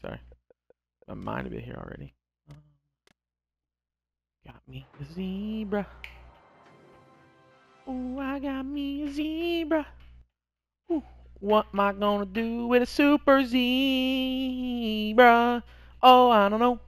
Sorry. I might have been here already. Um, got me a zebra. Oh, I got me a zebra. Ooh, what am I gonna do with a super zebra? Oh, I don't know.